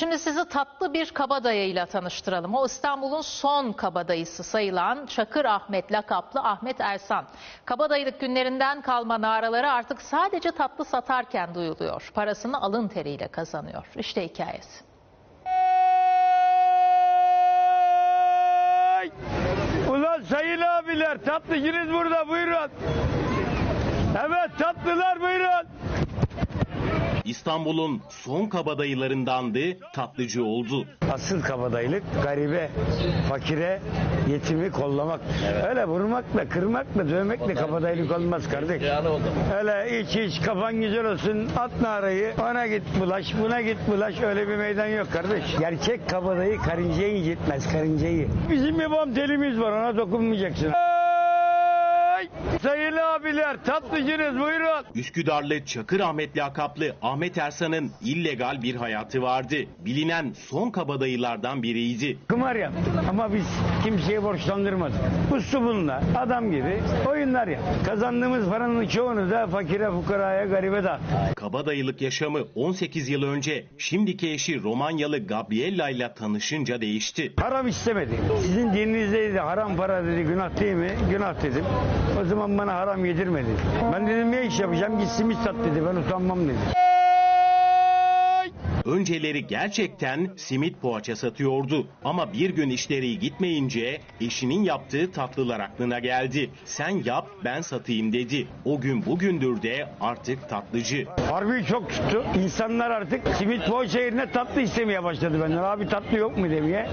Şimdi sizi tatlı bir kabadayıyla tanıştıralım. O İstanbul'un son kabadayısı sayılan Çakır Ahmet lakaplı Ahmet Ersan. Kabadayılık günlerinden kalma naraları artık sadece tatlı satarken duyuluyor. Parasını alın teriyle kazanıyor. İşte hikayesi. Ay! Ulan sayın abiler tatlıcınız burada buyurun. Evet tatlılar buyurun. İstanbul'un son kabadayılarındandı, tatlıcı oldu. Asıl kabadayılık garibe, fakire, yetimi kollamak. Öyle vurmakla, kırmakla, dövmekle kabadayılık olmaz kardeş. Öyle iç iç kafan güzel olsun at narayı ona git bulaş buna git bulaş öyle bir meydan yok kardeş. Gerçek kabadayı karıncayı incitmez karıncayı. Bizim bir bom telimiz var ona dokunmayacaksın. Ay! Sayın abiler tatlıcınız buyurun. Üsküdarlı Çakır Ahmet lakaplı Ahmet Ersan'ın illegal bir hayatı vardı. Bilinen son kabadayılardan biriydi. Kumar yaptık ama biz kimseye borçlandırmadık. Uslu bununla adam gibi oyunlar yaptık. Kazandığımız paranın çoğunu da fakire fukaraya garibe dağıttık. Kabadayılık yaşamı 18 yıl önce şimdiki eşi Romanyalı Gabriella ile tanışınca değişti. Haram istemedi. Sizin dininizde de haram para dedi günah değil mi? Günah dedim. O zaman bana haram yedirmedi. Ben dedim ne iş yapacağım git simit sat dedi ben utanmam dedi. Önceleri gerçekten simit poğaça satıyordu. Ama bir gün işleri gitmeyince eşinin yaptığı tatlılar aklına geldi. Sen yap ben satayım dedi. O gün bugündür de artık tatlıcı. Harbi çok tuttu. İnsanlar artık simit poğaça yerine tatlı istemeye başladı benden. Abi tatlı yok mu demeye.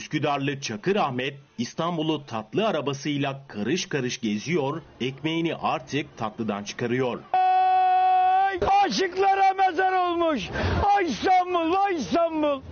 Üsküdarlı Çakır Ahmet İstanbul'u tatlı arabasıyla karış karış geziyor, ekmeğini artık tatlıdan çıkarıyor. Ay, aşıklara mezar olmuş. Ay İstanbul, ay İstanbul.